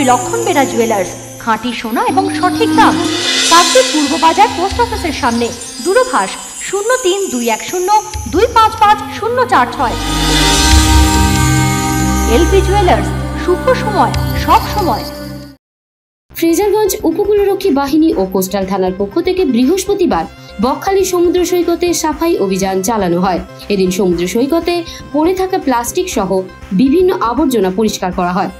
শ্রী লক্ষণ বেড়া জুয়েলার্স খাঁটি সোনা এবং সঠিক দাম। কাকদ্বীপ পূর্ব বাজার পোস্ট অফিসের সামনে, দূরভাষ শূন্য তিন দুই এক শূন্য দুই পাঁচ পাঁচ শূন্য চার ছয়। এলপি জুয়েলার্স শুভ সময়, সব সময়। ফ্রেজারগঞ্জ উপকূলরক্ষী বাহিনী ও কোস্টাল থানার পক্ষ থেকে বৃহস্পতিবার বকখালি সমুদ্র সৈকতে সাফাই অভিযান চালানো হয়। এদিন সমুদ্র সৈকতে পড়ে থাকা প্লাস্টিক সহ বিভিন্ন আবর্জনা পরিষ্কার করা হয়।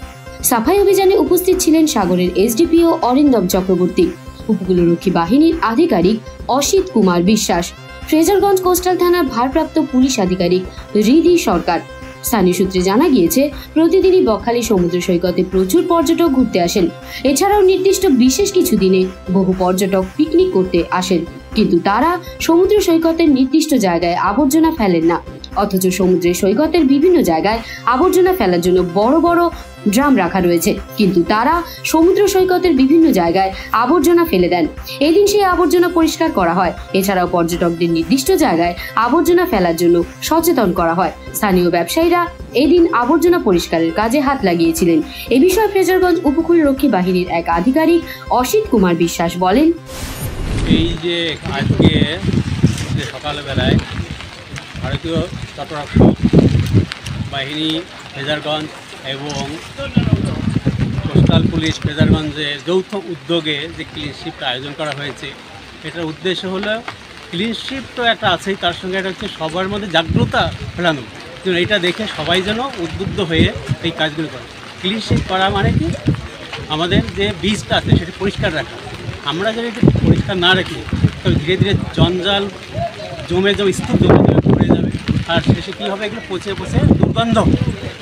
সাফাই অভিযানে উপস্থিত ছিলেন সাগরের এসডিপিও অরিন্দম চক্রবর্তী। উপকূলরক্ষী বাহিনীর আধিকারিক অসিত কুমার বিশ্বাস। ফ্রেজারগঞ্জ কোস্টাল থানার ভারপ্রাপ্ত পুলিশ আধিকারিক রিধি সরকার। স্থানীয় সূত্রে জানা গিয়েছে, প্রতিদিনই বকখালি সমুদ্র সৈকতে প্রচুর পর্যটক ঘুরতে আসেন। এছাড়াও নির্দিষ্ট বিশেষ কিছু দিনে বহু পর্যটক পিকনিক করতে আসেন। কিন্তু তারা সমুদ্র সৈকতের নির্দিষ্ট জায়গায় আবর্জনা ফেলেন না। অথচ সমুদ্রের সৈকতের বিভিন্ন জায়গায় আবর্জনা ফেলার জন্য বড় বড় ড্রাম রাখা রয়েছে। কিন্তু তারা সমুদ্র সৈকতের বিভিন্ন জায়গায় আবর্জনা ফেলে দেন। এদিন সেই আবর্জনা পরিষ্কার করা হয়। এছাড়াও পর্যটকদের নির্দিষ্ট জায়গায় আবর্জনা ফেলার জন্য সচেতন করা হয়। স্থানীয় ব্যবসায়ীরা এদিন আবর্জনা পরিষ্কারের কাজে হাত লাগিয়েছিলেন। এ বিষয়ে ফ্রেজারগঞ্জ উপকূল রক্ষী বাহিনীর এক আধিকারিক অসিত কুমার বিশ্বাস বলেন, এই যে আজকে সকালবেলায় ভারতীয় তটরক্ষক বাহিনী ফেজারগঞ্জ এবং কোস্টাল পুলিশ ফেজারগঞ্জের যৌথ উদ্যোগে যে ক্লিনশিপটা আয়োজন করা হয়েছে, এটার উদ্দেশ্য হলো ক্লিনশিপ তো একটা আছেই, তার সঙ্গে এটা হচ্ছে সবার মধ্যে জাগ্রতা ফেরানো যেন এটা দেখে সবাই যেন উদ্বুদ্ধ হয়ে এই কাজগুলো করে। ক্লিনশিপ করা মানে কি? আমাদের যে বীজটা আছে সেটা পরিষ্কার রাখা। আমরা যদি পরিষ্কার না রাখি তবে ধীরে ধীরে জঞ্জাল জমে জমে স্তূপ জমে জমে পড়ে যাবে। আর শেষে কী হবে? এগুলো পচে পচে দুর্গন্ধ।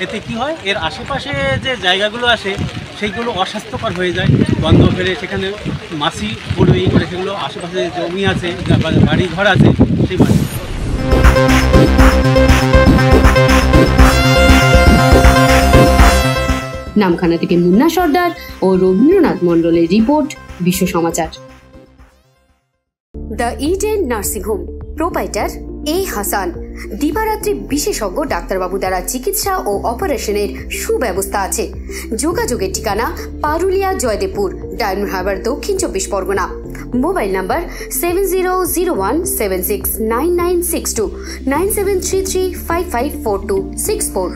এতে কি হয়? এর আশেপাশে যে জায়গাগুলো আসে, সেইগুলো অস্বাস্থ্যকর হয়ে যায়। গন্ধ ফেলে সেখানে মাছি পড়বে করে সেগুলো আশেপাশে জমি আছে বাড়ি ঘর আছে, সেই বাড়ি নামখানা থেকে মুন্না সর্দার ও রবীন্দ্রনাথ মণ্ডলের রিপোর্ট, বিশ্ব সমাচার। The Eden nursing home proprietor A Hasan. দিবারাত্রি বিশেষজ্ঞ ডাক্তারবাবু দ্বারা চিকিৎসা ও অপারেশনের সুব্যবস্থা আছে। যোগাযোগের ঠিকানা Parulia Joydebpur, Diamond Harbour, Dakshin Chabbish Pargana. Mobile number seven zero zero one seven six nine nine six two, nine seven three three five five four two six four.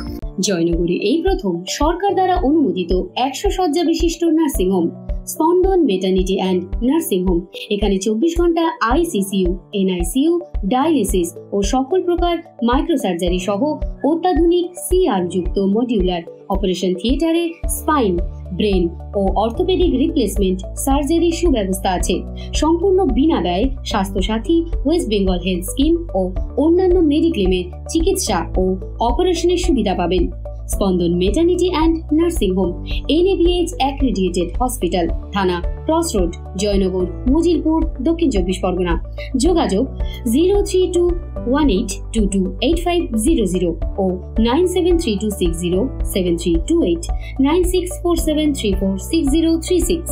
জয়নগরে এই প্রথম সরকার দ্বারা অনুমোদিত একশো শয্যা বিশিষ্ট nursing home Spandan maternity and nursing home এখানে চব্বিশ ঘণ্টা আইসিসিউ এনআইসিইউ ডায়ালিসিস ও সকল প্রকার মাইক্রোসার্জারি সহ অত্যাধুনিক সিআর যুক্ত মডিউলার অপারেশন থিয়েটারে স্পাইন ব্রেন ও অর্থোপেডিক রিপ্লেসমেন্ট সার্জারির সুব্যবস্থা আছে। সম্পূর্ণ বিনা ব্যয় Swasthya Sathi West Bengal health scheme ও অন্যান্য মেডিক্লেমের চিকিৎসা ও অপারেশনের সুবিধা পাবেন। Spandan maternity and nursing home NABH accredited hospital Thana Cross Road Joynagar, Mojilpur, Dakshin Chobbish Pargana. যোগাযোগ zero three two one eight two two eight five zero zero ও nine seven three two six zero seven three two eight, nine six four seven three four six zero three six.